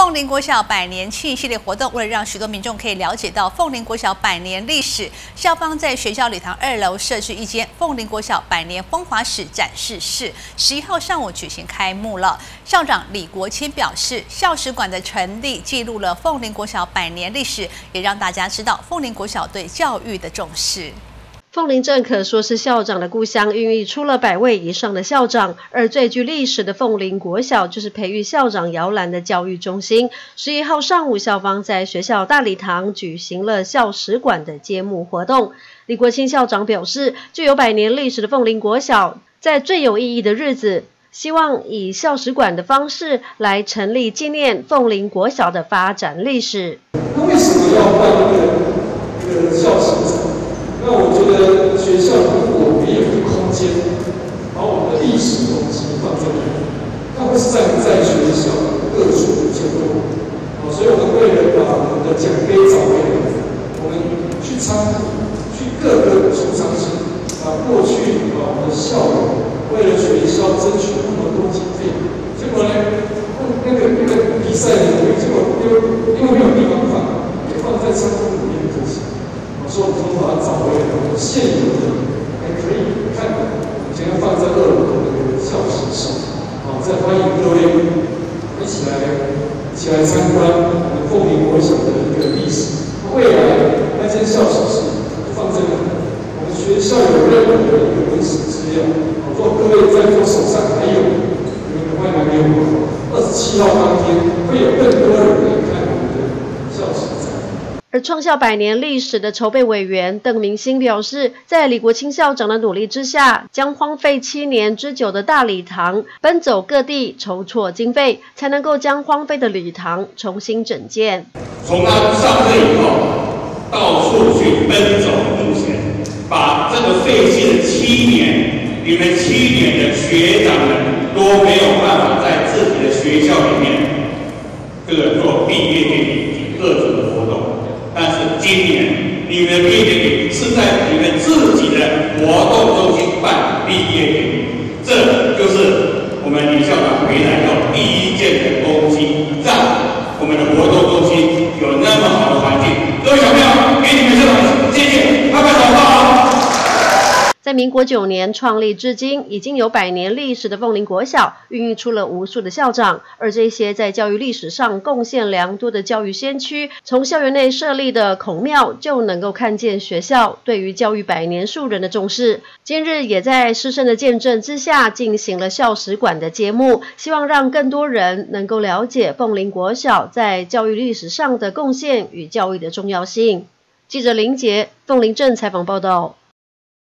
凤林国小百年庆系列活动，为了让许多民众可以了解到凤林国小百年历史，校方在学校礼堂二楼设置一间凤林国小百年风华史展示室，十一号上午举行开幕了。校长李国清表示，校史馆的成立记录了凤林国小百年历史，也让大家知道凤林国小对教育的重视。凤林镇可说是校长的故乡，孕育出了百位以上的校长。而最具历史的凤林国小，就是培育校长摇篮的教育中心。十一号上午，校方在学校大礼堂举行了校史馆的揭幕活动。李国清校长表示，具有百年历史的凤林国小，在最有意义的日子，希望以校史馆的方式来成立纪念凤林国小的发展历史。那为什么要办一个这个校史馆？那我觉得学校如果没有一个空间，把我们的历史东西放在里面，它会散在学校各处的角落。啊，所以我们为了把我们的奖杯找回来，我们去参去各个储藏室，把过去啊我们的校友为了学校争取那么多经费，结果呢，那个那个比赛的结果又因为没有地方放，也放在仓库里面可惜。说我们把它找回来，现有的还可以看，想要放在二楼的那个教室上，好，再欢迎各位一起来一起来参观我们凤鸣国小的一个历史。未来那间教室是放在我们学校有任何的一个文史资料，好，做各位在座手上还有，你们欢迎来给我。二十七号当天会有更多人。而创校百年历史的筹备委员邓明星表示，在李国清校长的努力之下，将荒废七年之久的大礼堂奔走各地筹措经费，才能够将荒废的礼堂重新整建。从他上任以后，到处去奔走，把这个废弃的七年，你们七年的学长们都没有办法在自己的学校里面，这个做毕业典礼。今年你们毕业典礼是在你们自己的活动中心办毕业典礼，这就是我们李校长回来要第一件的东西，让我们的活动中心有那么好的环境。各位小朋友，在民国九年创立至今，已经有百年历史的凤林国小，孕育出了无数的校长。而这些在教育历史上贡献良多的教育先驱，从校园内设立的孔庙，就能够看见学校对于教育百年树人的重视。今日也在师生的见证之下，进行了校史馆的揭幕，希望让更多人能够了解凤林国小在教育历史上的贡献与教育的重要性。记者林杰，凤林镇采访报道。